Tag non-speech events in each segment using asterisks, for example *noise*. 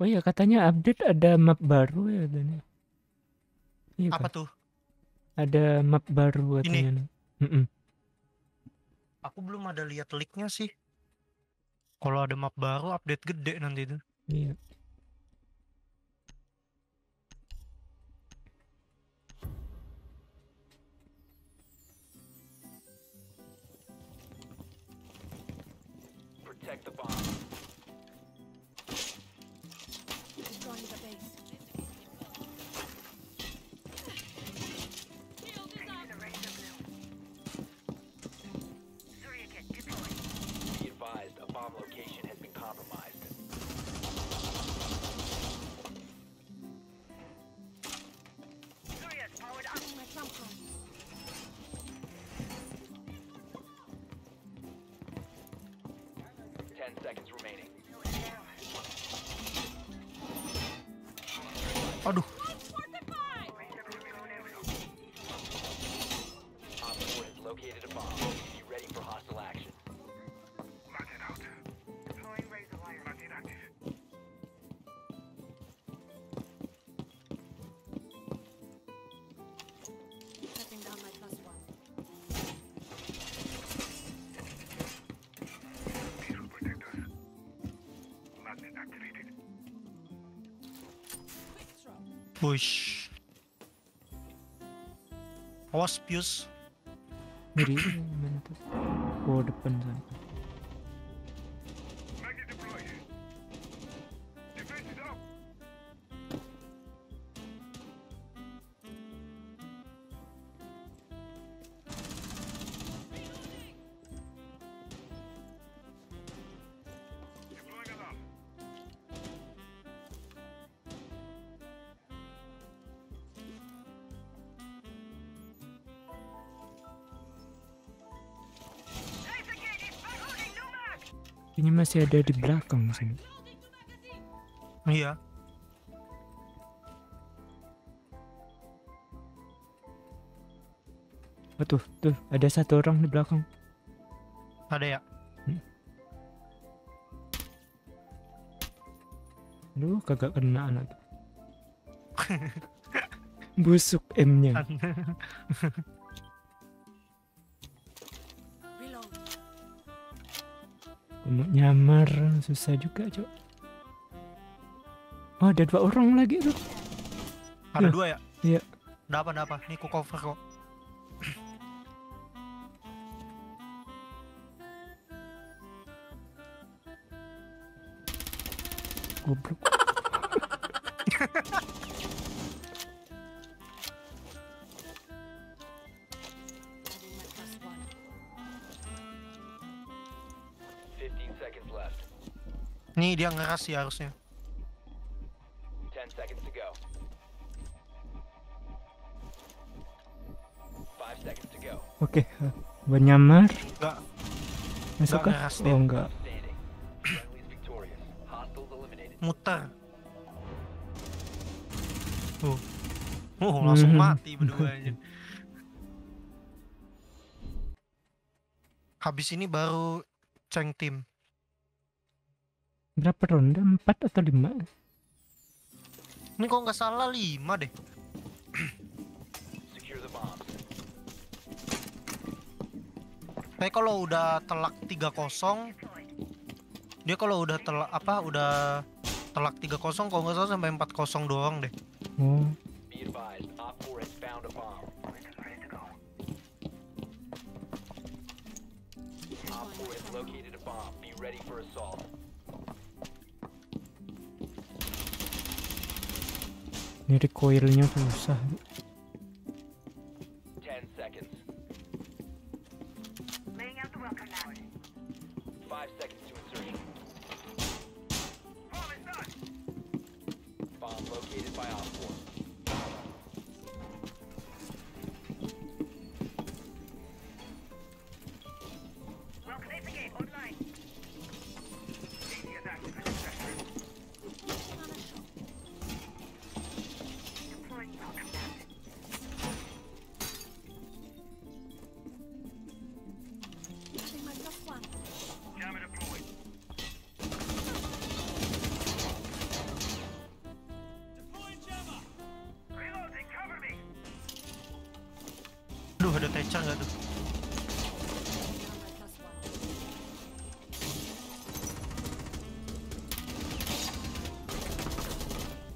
Oh iya katanya update ada map baru ya katanya. Iya Apa kan? tuh? Ada map baru Ini? katanya. Mm-mm. Aku belum ada lihat leaknya sih. Kalau ada map baru update gede nanti itu. Iya. Aduh, Bush. Hospice. Code Ini masih ada di belakang sini. Iya. Oh tuh, tuh ada satu orang di belakang. Ada ya? Aduh, kagak kena anak. tuh. *laughs* Busuk M-nya. *laughs* Mau nyamar susah juga, Cok. Oh, ada dua orang lagi tuh. Ada Iya. dua ya? Iya. Ada apa, ada apa? Nih ku cover kok. Goblok. Nih dia ngeras sih harusnya. 10 seconds to go. 5 seconds to go. Oke, eh, gua nyamar. Enggak. Masuk kah? ngeras dia. Oh, enggak. Muter. Tuh. Oh, langsung Mhm. mati berdua aja. *laughs* Habis ini baru ceng tim. Berapa ronde? Empat atau lima? Ini kok nggak salah 5 deh. Tapi kalau udah telak 3-0 dia kalau udah telak apa udah telak 3-0 kalau nggak salah sampai 4-0 doang deh. Be advised, Op 4 has found a bomb. Op 4 has located a bomb. Be ready for assault. Ini recoilnya susah.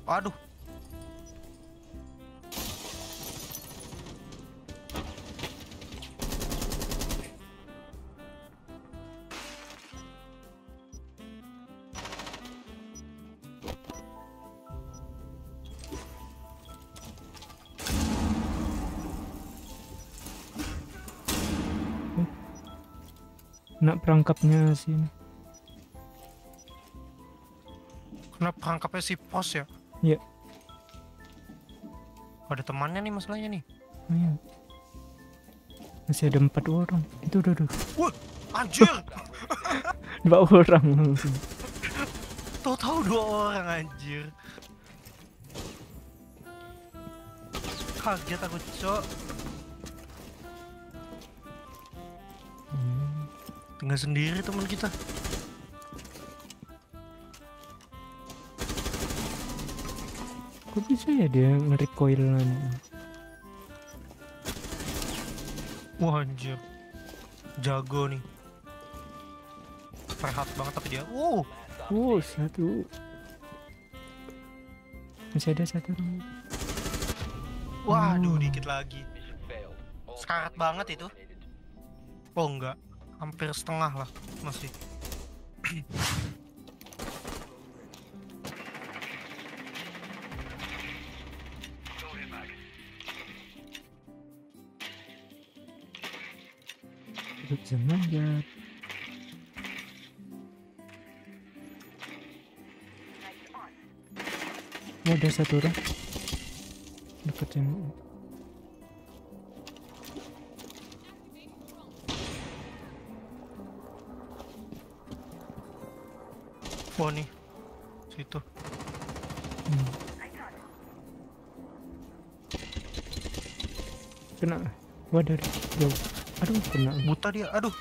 Aduh. Nak perangkapnya sini. Kenapa perangkapnya si pos ya? Iya. Ada temannya nih masalahnya nih. Oh, iya. Masih ada empat orang. Itu udah udah Wah, anjir. *laughs* dua orang langsung. Tahu-tahu dua orang anjir. Kaget aku, Cok. Hmm. Tinggal sendiri teman kita. Kok bisa ya dia nge-recoilan? Wah, anjir. Jago nih. Perhat banget tapi dia. Wow, Oh, satu. Masih ada satu lagi. waduh Hmm. dikit lagi. Sekarat banget itu. Oh enggak, hampir setengah lah masih. *clears throat* Duduk semangat. Ini ada satu orang. Dekat yang Wah nih, situ. hmm. Kena. Wah dari jauh. Aduh kena. Buta dia, aduh.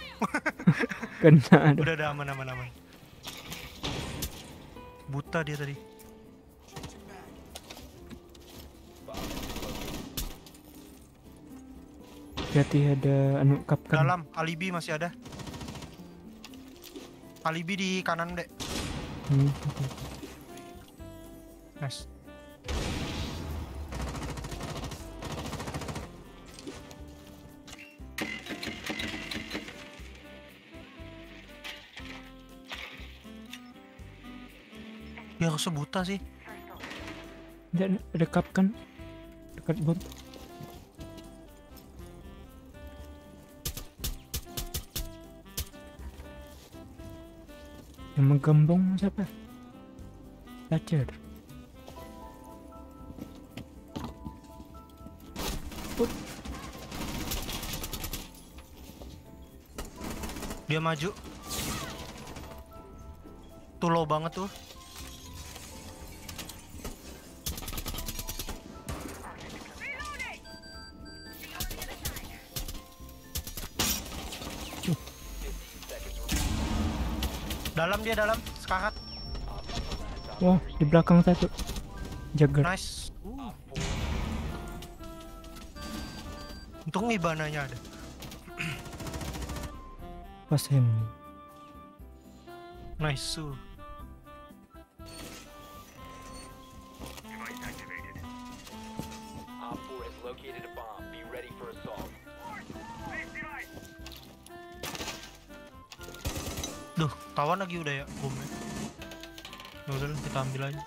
*laughs* Kena. Aduh. Udah ada aman aman aman. Buta dia tadi. Hati ada anu kapkan. Dalam, alibi masih ada. Alibi di kanan dek. Hmm. Nice. Dia harusnya buta sih. Dan ada kapkan dekat bom. Yang menggembong siapa? Thatcher. Dia maju. Tuh low banget tuh. Dalam dia dalam, sekarat. Wah, di belakang satu. Jaga. Nice. Uh. Untung ibananya ada. Pas hem. Nice. Uh. Tawan lagi udah ya bomnya. Ya udah kita ambil aja.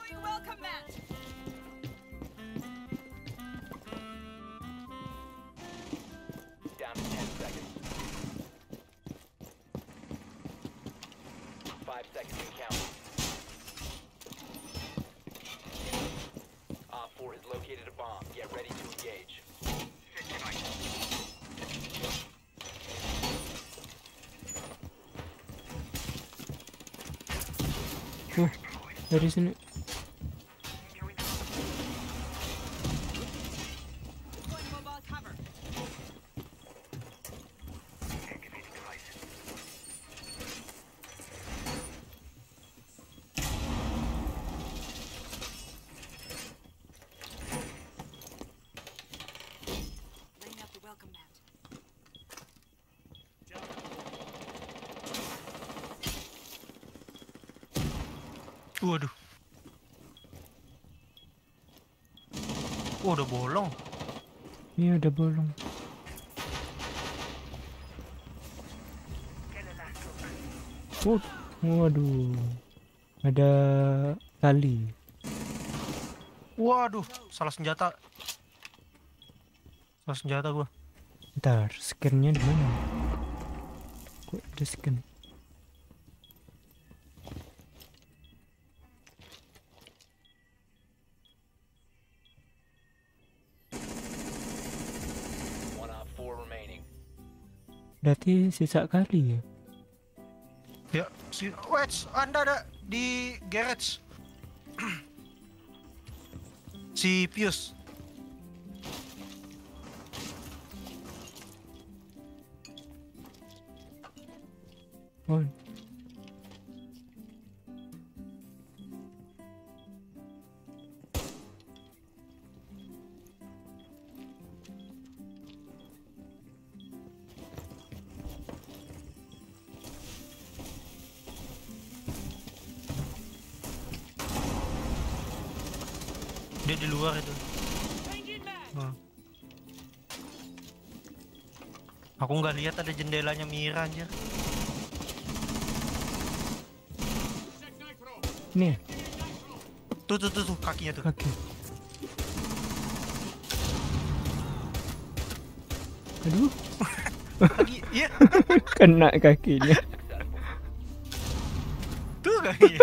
That isn't it. Waduh. Oh, udah bolong. Iya udah bolong. Oh, waduh. Ada kali. Waduh, salah senjata. Salah senjata gua. Ntar, skinnya di mana? Kok ada skin? Berarti sisa kali ya? Ya, si Wets, Anda ada di garage. *clears throat* si Pius. Oh, di luar itu. Hmm. Aku nggak lihat ada jendelanya Mira anjir. ini ya, Tuh tuh tuh, tuh kakinya tuh. kaki. Aduh, Kaki, iya. *laughs* kena kakinya. Tuh kakinya.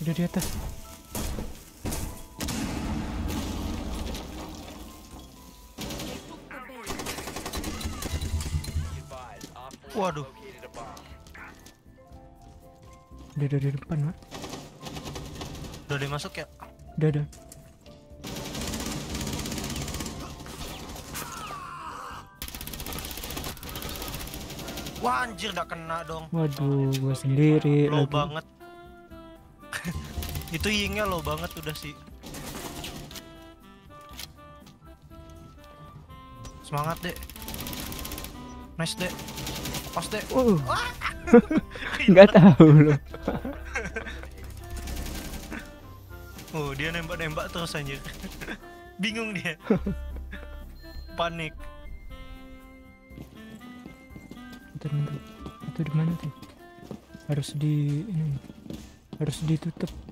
Udah di atas. Be advised, Op 4 Waduh. Udah udah di depan, Mak. Udah dia masuk ya? Udah udah. Wah anjir gak kena dong. Waduh, gua sendiri Low lagi. banget. Itu yingnya low banget udah sih. Semangat dek. Nice dek. Pas dek. Uh. *laughs* Nggak tahu loh. *laughs* Oh dia nembak-nembak terus anjir. *laughs* Bingung dia. Panik. Bentar, bentar. Itu di mana tuh? Harus di ini. Harus ditutup.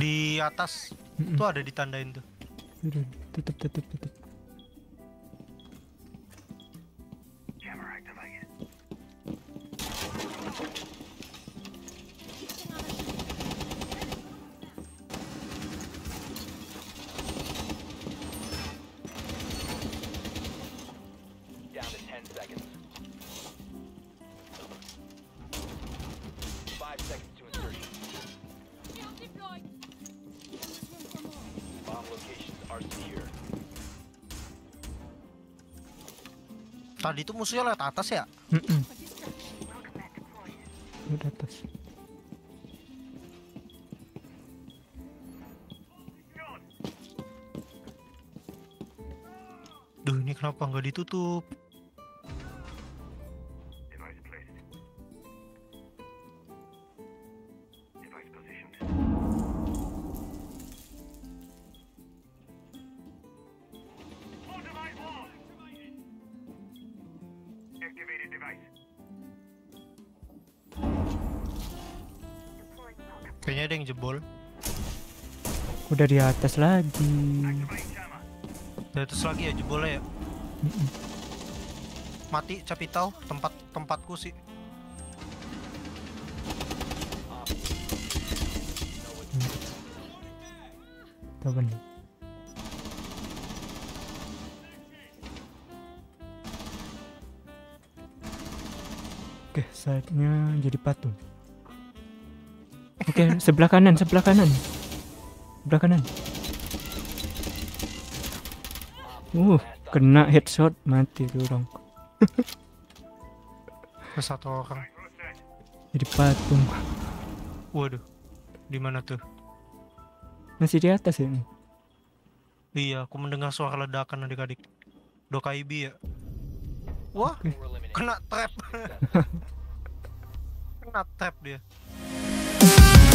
Di atas Mm-mm. tuh ada ditandain tuh. Tutup, tutup, tutup. Tadi tuh musuhnya lewat atas ya? Mm-mm. Udah atas. Duh ini kenapa nggak ditutup? Kayaknya ada yang jebol. Udah di atas lagi. Dari atas lagi ya jebolnya ya. Mati capitau tempat tempatku sih. Apa nih oke saatnya jadi patung oke sebelah kanan sebelah kanan sebelah kanan uh kena headshot mati tuh orang *laughs* satu orang. jadi patung Waduh. Di mana tuh? masih di atas ya Iya, aku mendengar suara ledakan adik-adik. Dokaibi ya. Wah, eliminated. kena trap. *laughs* kena trap dia. Thank